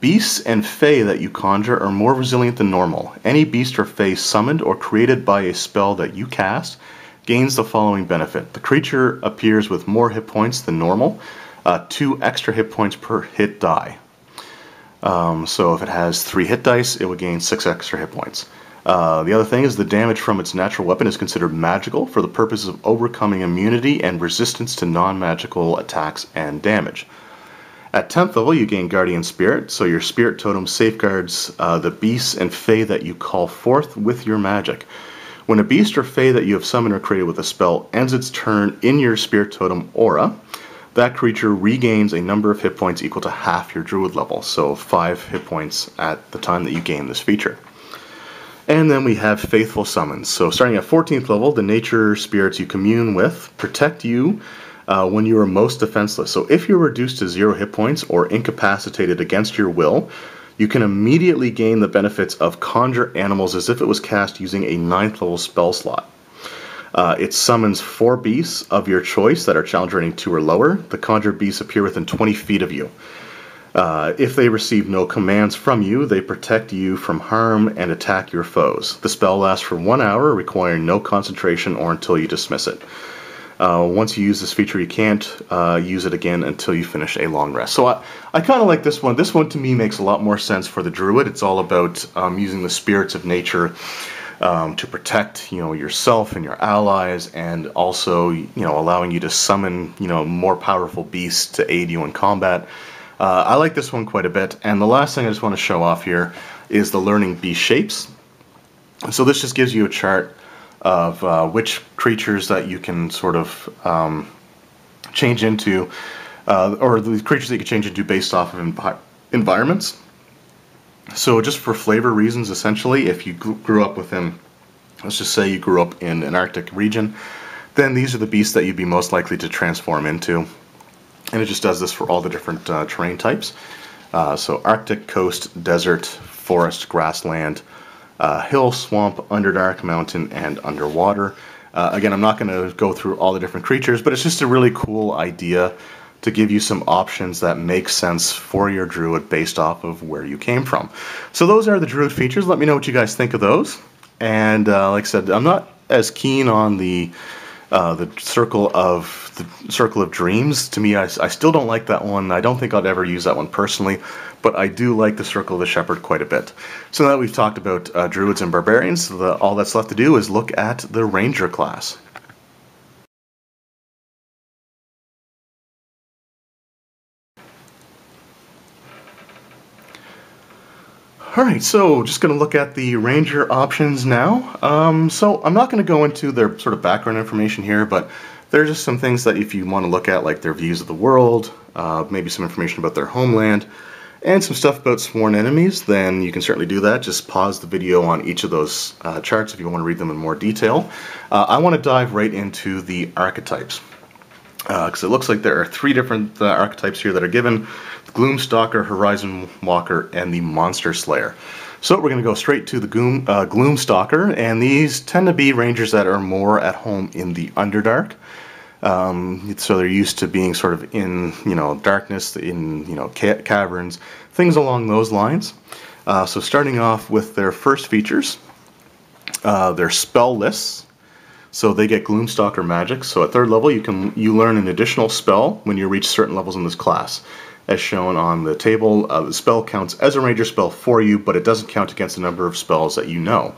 Beasts and Fae that you conjure are more resilient than normal. Any beast or Fae summoned or created by a spell that you cast gains the following benefit. The creature appears with more hit points than normal, uh, two extra hit points per hit die. Um, so if it has three hit dice, it would gain six extra hit points. Uh, the other thing is the damage from its natural weapon is considered magical for the purpose of overcoming immunity and resistance to non magical attacks and damage. At 10th level, you gain Guardian Spirit, so your Spirit Totem safeguards uh, the beasts and Fae that you call forth with your magic. When a beast or Fae that you have summoned or created with a spell ends its turn in your Spirit Totem aura, that creature regains a number of hit points equal to half your Druid level, so 5 hit points at the time that you gain this feature. And then we have Faithful Summons. So starting at 14th level, the nature spirits you commune with protect you uh, when you are most defenseless. So if you're reduced to zero hit points or incapacitated against your will, you can immediately gain the benefits of Conjure Animals as if it was cast using a 9th level spell slot. Uh, it summons four beasts of your choice that are challenge rating 2 or lower. The conjured beasts appear within 20 feet of you. Uh, if they receive no commands from you, they protect you from harm and attack your foes. The spell lasts for one hour, requiring no concentration or until you dismiss it. Uh, once you use this feature, you can't uh, use it again until you finish a long rest. So I, I kind of like this one. This one to me makes a lot more sense for the druid. It's all about um, using the spirits of nature um, to protect, you know, yourself and your allies, and also, you know, allowing you to summon, you know, more powerful beasts to aid you in combat. Uh, I like this one quite a bit. And the last thing I just want to show off here is the learning beast shapes. So this just gives you a chart of uh, which creatures that you can sort of um, change into, uh, or the creatures that you can change into based off of envi environments. So just for flavor reasons, essentially, if you grew up within, let's just say you grew up in an Arctic region, then these are the beasts that you'd be most likely to transform into. And it just does this for all the different uh, terrain types. Uh, so Arctic, coast, desert, forest, grassland, uh, hill, swamp, underdark, mountain, and underwater. Uh, again, I'm not going to go through all the different creatures, but it's just a really cool idea to give you some options that make sense for your druid based off of where you came from. So those are the druid features. Let me know what you guys think of those. And uh, like I said, I'm not as keen on the uh, the circle of the circle of dreams. To me, I, I still don't like that one. I don't think I'd ever use that one personally but I do like the Circle of the Shepherd quite a bit. So now that we've talked about uh, Druids and Barbarians, the, all that's left to do is look at the Ranger class. Alright, so just going to look at the Ranger options now. Um, so I'm not going to go into their sort of background information here, but there's just some things that if you want to look at, like their views of the world, uh, maybe some information about their homeland, and some stuff about sworn enemies, then you can certainly do that. Just pause the video on each of those uh, charts if you want to read them in more detail. Uh, I want to dive right into the archetypes. Because uh, it looks like there are three different uh, archetypes here that are given. Gloomstalker, Horizon Walker, and the Monster Slayer. So we're going to go straight to the Gloom, uh, Gloomstalker, and these tend to be rangers that are more at home in the Underdark. Um, so they're used to being sort of in, you know, darkness, in, you know, ca caverns, things along those lines. Uh, so starting off with their first features, uh, their spell lists. So they get Gloomstalker magic. So at third level, you can you learn an additional spell when you reach certain levels in this class. As shown on the table, uh, the spell counts as a ranger spell for you, but it doesn't count against the number of spells that you know.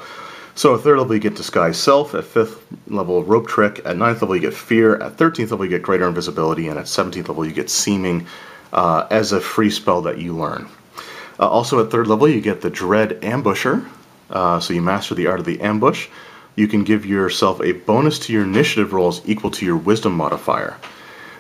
So at third level you get Disguise Self, at fifth level Rope Trick, at ninth level you get Fear, at thirteenth level you get Greater Invisibility, and at seventeenth level you get Seeming uh, as a free spell that you learn. Uh, also at third level you get the Dread Ambusher, uh, so you master the art of the ambush. You can give yourself a bonus to your initiative rolls equal to your Wisdom modifier.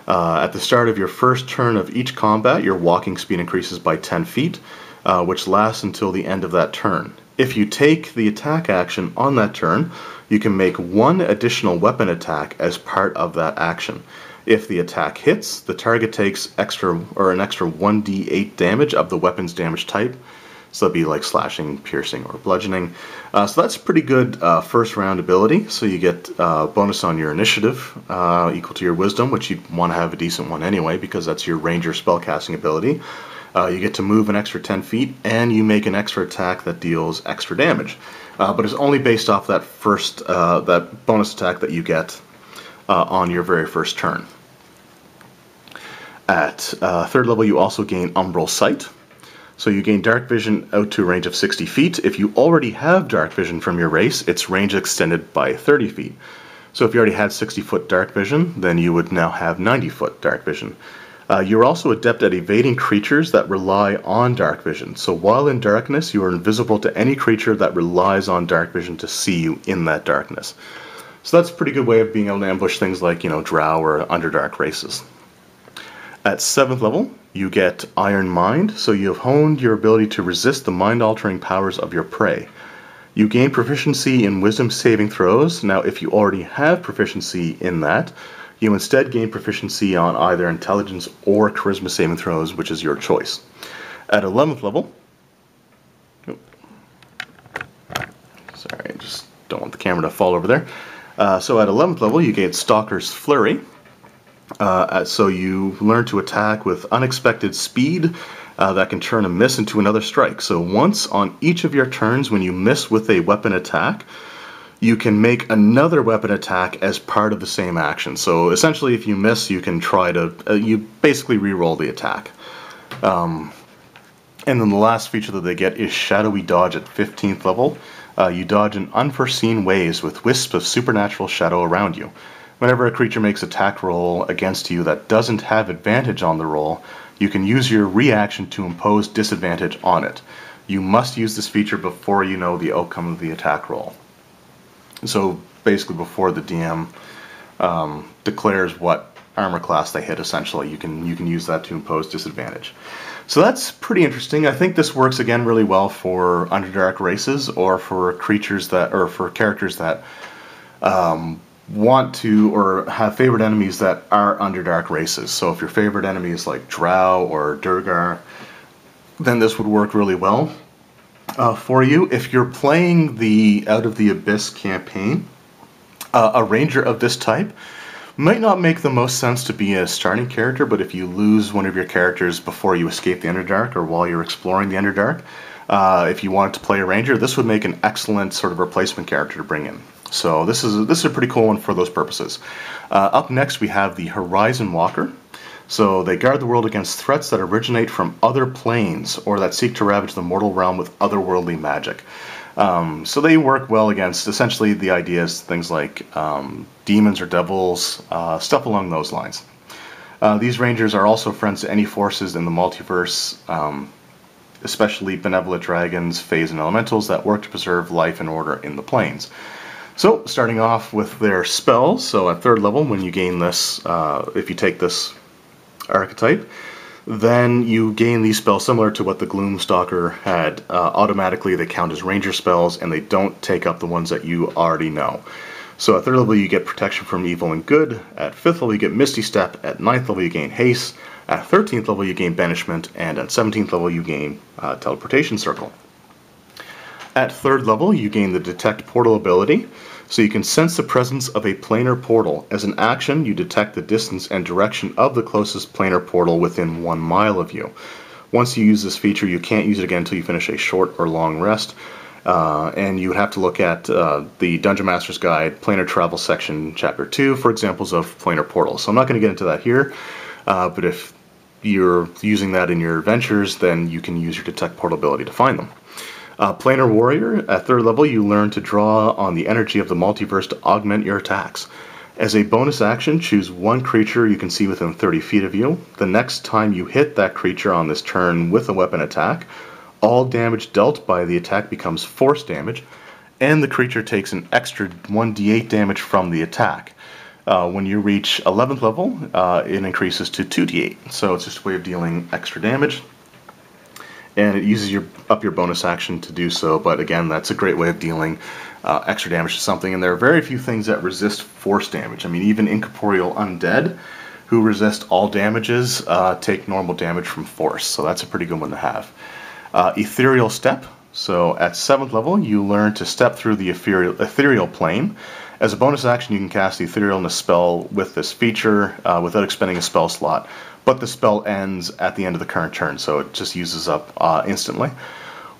Uh, at the start of your first turn of each combat, your walking speed increases by 10 feet, uh, which lasts until the end of that turn. If you take the attack action on that turn, you can make one additional weapon attack as part of that action. If the attack hits, the target takes extra or an extra 1d8 damage of the weapon's damage type. So that'd be like slashing, piercing, or bludgeoning. Uh, so that's pretty good uh, first round ability. So you get uh, bonus on your initiative uh, equal to your wisdom, which you want to have a decent one anyway because that's your ranger spellcasting ability. Uh, you get to move an extra 10 feet, and you make an extra attack that deals extra damage. Uh, but it's only based off that first, that bonus attack that you get on your very first turn. At third level, you also gain Umbral Sight. So you gain Dark Vision out to a range of 60 feet. If you already have Dark Vision from your race, its range extended by 30 feet. So if you already had 60 foot Dark Vision, then you would now have 90 foot Dark Vision. Uh, you're also adept at evading creatures that rely on dark vision. So while in darkness, you are invisible to any creature that relies on dark vision to see you in that darkness. So that's a pretty good way of being able to ambush things like, you know, drow or underdark races. At 7th level, you get Iron Mind, so you have honed your ability to resist the mind-altering powers of your prey. You gain proficiency in Wisdom saving throws. Now, if you already have proficiency in that, you instead gain proficiency on either intelligence or charisma saving throws, which is your choice. At 11th level, sorry, I just don't want the camera to fall over there. Uh, so at 11th level, you gain Stalker's Flurry. Uh, so you learn to attack with unexpected speed uh, that can turn a miss into another strike. So once on each of your turns, when you miss with a weapon attack, you can make another weapon attack as part of the same action. So essentially, if you miss, you can try to uh, you basically re-roll the attack. Um, and then the last feature that they get is Shadowy Dodge at 15th level. Uh, you dodge in unforeseen ways with wisps of supernatural shadow around you. Whenever a creature makes attack roll against you that doesn't have advantage on the roll, you can use your reaction to impose disadvantage on it. You must use this feature before you know the outcome of the attack roll. So basically, before the DM um, declares what armor class they hit, essentially, you can you can use that to impose disadvantage. So that's pretty interesting. I think this works again really well for Underdark races or for creatures that or for characters that um, want to or have favorite enemies that are Underdark races. So if your favorite enemy is like Drow or Duergar, then this would work really well uh, for you. If you're playing the Out of the Abyss campaign, uh, a ranger of this type might not make the most sense to be a starting character, but if you lose one of your characters before you escape the Underdark or while you're exploring the Underdark, uh, if you wanted to play a ranger, this would make an excellent sort of replacement character to bring in. So this is a, this is a pretty cool one for those purposes. Uh, up next, we have the Horizon Walker. So they guard the world against threats that originate from other planes or that seek to ravage the mortal realm with otherworldly magic. Um, so they work well against essentially the ideas, things like um, demons or devils, uh, stuff along those lines. Uh, these rangers are also friends to any forces in the multiverse, um, especially benevolent dragons, fays, and elementals that work to preserve life and order in the planes. So, starting off with their spells, so at third level, when you gain this, uh, if you take this archetype, then you gain these spells similar to what the Gloomstalker had. Uh, automatically, they count as ranger spells, and they don't take up the ones that you already know. So at third level, you get protection from evil and good. At fifth level, you get Misty Step. At ninth level, you gain haste. At 13th level, you gain banishment. And at 17th level, you gain uh, teleportation circle. At third level, you gain the detect portal ability. So you can sense the presence of a planar portal. As an action, you detect the distance and direction of the closest planar portal within one mile of you. Once you use this feature, you can't use it again until you finish a short or long rest. Uh, and you would have to look at uh, the Dungeon Master's Guide, Planar Travel section, Chapter 2, for examples of planar portals. So I'm not going to get into that here, uh, but if you're using that in your adventures, then you can use your Detect Portal ability to find them. Uh, Planar Warrior, at third level, you learn to draw on the energy of the multiverse to augment your attacks. As a bonus action, choose one creature you can see within 30 feet of you. The next time you hit that creature on this turn with a weapon attack, all damage dealt by the attack becomes force damage, and the creature takes an extra 1d8 damage from the attack. Uh, when you reach 11th level, uh, it increases to 2d8. So it's just a way of dealing extra damage and it uses your up your bonus action to do so. But again, that's a great way of dealing uh, extra damage to something. And there are very few things that resist force damage. I mean, even incorporeal undead, who resist all damages, uh, take normal damage from force. So that's a pretty good one to have. Uh, ethereal step. So at seventh level, you learn to step through the ethereal, ethereal plane. As a bonus action, you can cast the Etherealness spell with this feature uh, without expending a spell slot but the spell ends at the end of the current turn, so it just uses up uh, instantly.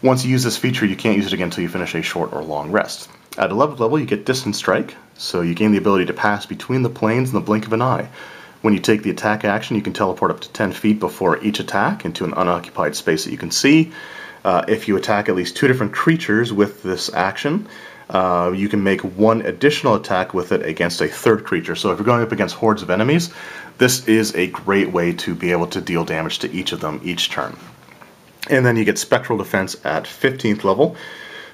Once you use this feature, you can't use it again until you finish a short or long rest. At 11th level, you get Distance Strike, so you gain the ability to pass between the planes in the blink of an eye. When you take the attack action, you can teleport up to 10 feet before each attack into an unoccupied space that you can see. Uh, if you attack at least two different creatures with this action, uh, you can make one additional attack with it against a third creature. So if you're going up against hordes of enemies, this is a great way to be able to deal damage to each of them each turn. And then you get Spectral Defense at 15th level.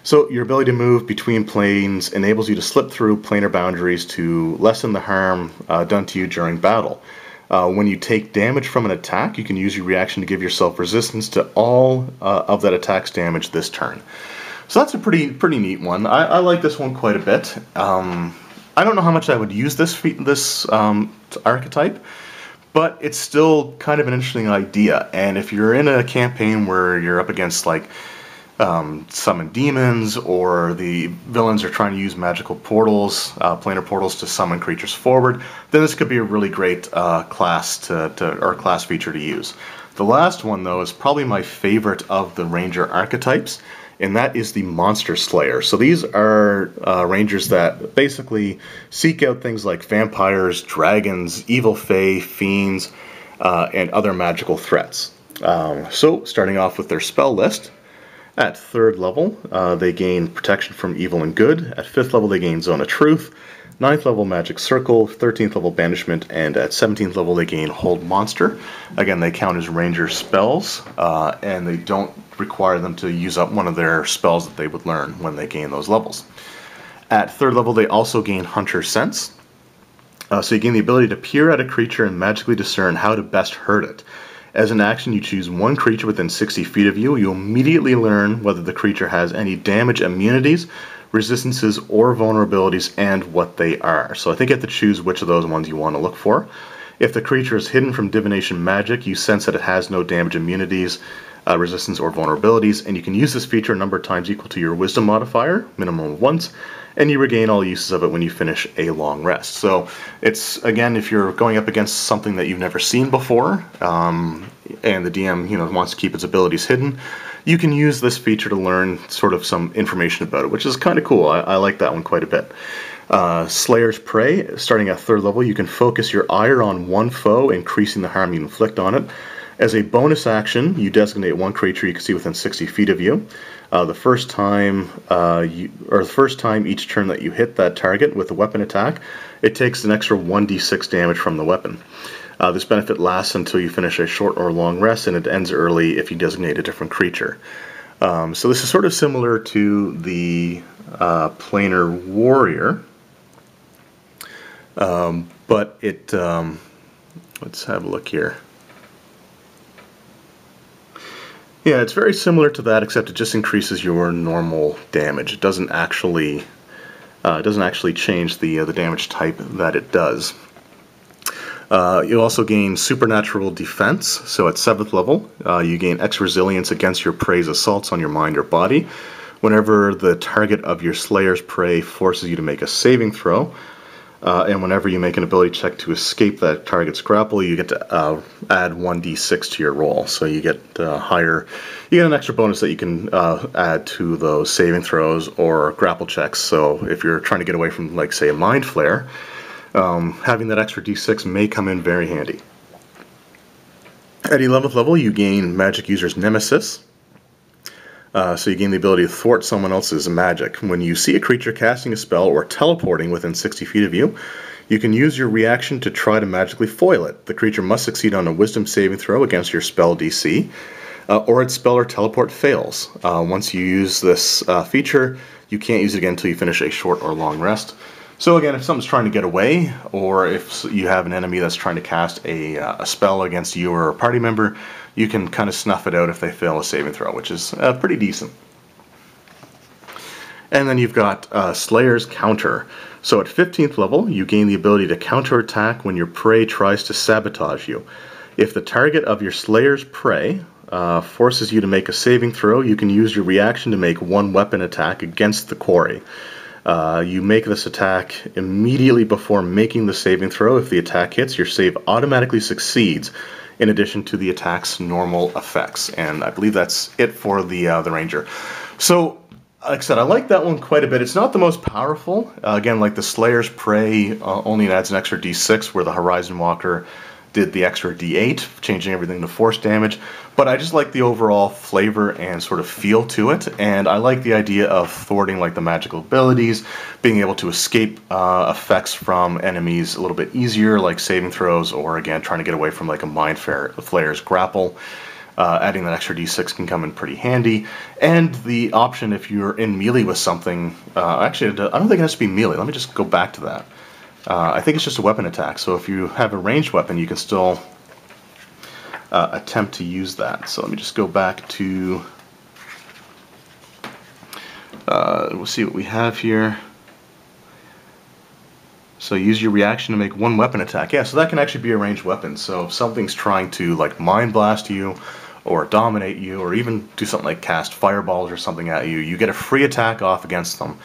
So your ability to move between planes enables you to slip through planar boundaries to lessen the harm uh, done to you during battle. Uh, when you take damage from an attack, you can use your reaction to give yourself resistance to all uh, of that attack's damage this turn. So that's a pretty pretty neat one. I, I like this one quite a bit. Um, I don't know how much I would use this this um, archetype, but it's still kind of an interesting idea. And if you're in a campaign where you're up against like um, summon demons, or the villains are trying to use magical portals, uh, planar portals to summon creatures forward, then this could be a really great uh, class to, to or class feature to use. The last one, though, is probably my favorite of the ranger archetypes, and that is the monster slayer. So these are uh, rangers that basically seek out things like vampires, dragons, evil fae, fiends, uh, and other magical threats. Um, so starting off with their spell list, at third level, uh, they gain protection from evil and good. At fifth level, they gain Zone of Truth. Ninth level, Magic Circle. 13th level, Banishment. And at 17th level, they gain Hold Monster. Again, they count as Ranger spells, uh, and they don't require them to use up one of their spells that they would learn when they gain those levels. At third level, they also gain Hunter Sense. Uh, so you gain the ability to peer at a creature and magically discern how to best hurt it. As an action, you choose one creature within 60 feet of you. You immediately learn whether the creature has any damage immunities, resistances, or vulnerabilities, and what they are. So I think you have to choose which of those ones you want to look for. If the creature is hidden from divination magic, you sense that it has no damage immunities, uh, resistance, or vulnerabilities, and you can use this feature a number of times equal to your wisdom modifier, minimum of once, and you regain all uses of it when you finish a long rest. So it's again, if you're going up against something that you've never seen before, um, and the DM you know wants to keep its abilities hidden, you can use this feature to learn sort of some information about it, which is kind of cool. I, I, like that one quite a bit. Uh, Slayer's Prey, starting at third level, you can focus your ire on one foe, increasing the harm you inflict on it. As a bonus action, you designate one creature you can see within 60 feet of you. Uh, the first time, uh, you, or the first time each turn that you hit that target with a weapon attack, it takes an extra 1d6 damage from the weapon. Uh, this benefit lasts until you finish a short or long rest, and it ends early if you designate a different creature. Um, so this is sort of similar to the uh, planar warrior, um, but it. Um, let's have a look here. Yeah, it's very similar to that, except it just increases your normal damage. It doesn't actually uh, it doesn't actually change the uh, the damage type that it does. Uh, you also gain supernatural defense. So at seventh level, uh, you gain X resilience against your prey's assaults on your mind or body. Whenever the target of your slayer's prey forces you to make a saving throw, uh, and whenever you make an ability check to escape that target's grapple, you get to uh, add 1d6 to your roll. So you get uh, higher, you get an extra bonus that you can uh, add to those saving throws or grapple checks. So if you're trying to get away from, like, say, a mind flayer, um, having that extra d6 may come in very handy. At 11th level, you gain Magic User's Nemesis. Uh, so you gain the ability to thwart someone else's magic. When you see a creature casting a spell or teleporting within 60 feet of you, you can use your reaction to try to magically foil it. The creature must succeed on a wisdom saving throw against your spell DC, uh, or its spell or teleport fails. Uh, once you use this uh, feature, you can't use it again until you finish a short or long rest. So again, if someone's trying to get away, or if you have an enemy that's trying to cast a, uh, a spell against you or a party member, you can kind of snuff it out if they fail a saving throw, which is uh, pretty decent. And then you've got uh, Slayer's Counter. So at 15th level, you gain the ability to counterattack when your prey tries to sabotage you. If the target of your Slayer's prey uh, forces you to make a saving throw, you can use your reaction to make one weapon attack against the quarry. Uh, you make this attack immediately before making the saving throw. If the attack hits, your save automatically succeeds, in addition to the attack's normal effects. And I believe that's it for the uh, the ranger. So, like I said, I like that one quite a bit. It's not the most powerful. Uh, again, like the Slayer's Prey, uh, only adds an extra d6, where the Horizon Walker did the extra d8, changing everything to force damage. But I just like the overall flavor and sort of feel to it, and I like the idea of thwarting like the magical abilities, being able to escape uh, effects from enemies a little bit easier, like saving throws, or again trying to get away from like a mind flayer's grapple. Uh, adding that extra d6 can come in pretty handy. And the option if you're in melee with something, uh, actually I don't think it has to be melee, let me just go back to that. Uh, I think it's just a weapon attack, so if you have a ranged weapon, you can still uh, attempt to use that. So let me just go back to, uh, we'll see what we have here. So use your reaction to make one weapon attack. Yeah, so that can actually be a ranged weapon. So if something's trying to like mind blast you, or dominate you, or even do something like cast fireballs or something at you, you get a free attack off against them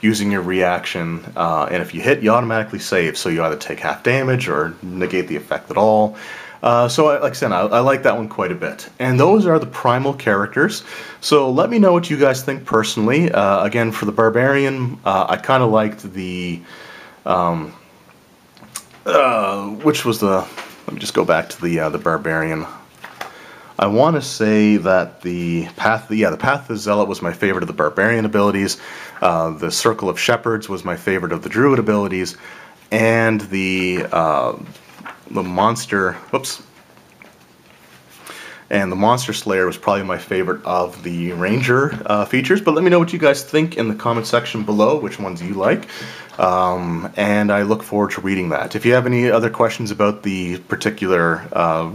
using your reaction, uh, and if you hit, you automatically save, so you either take half damage or negate the effect at all. Uh, so, I, like I said, I, I, like that one quite a bit. And those are the primal characters. So, let me know what you guys think personally. Uh, again, for the Barbarian, uh, I kind of liked the. Um, uh, which was the. Let me just go back to the uh, the Barbarian. I want to say that the path, yeah, the path of the zealot was my favorite of the barbarian abilities. Uh, the circle of shepherds was my favorite of the druid abilities, and the uh, the monster. Whoops. And the Monster Slayer was probably my favorite of the Ranger uh, features. But let me know what you guys think in the comment section below, which ones you like. Um, and I look forward to reading that. If you have any other questions about the particular uh,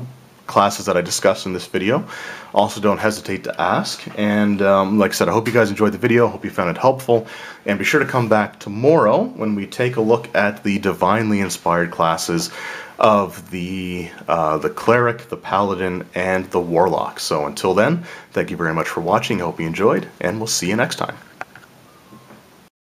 classes that I discussed in this video. Also, don't hesitate to ask. And um, like I said, I hope you guys enjoyed the video. I hope you found it helpful. And be sure to come back tomorrow when we take a look at the divinely inspired classes of the uh, the cleric, the paladin, and the warlock. So until then, thank you very much for watching. I hope you enjoyed, and we'll see you next time.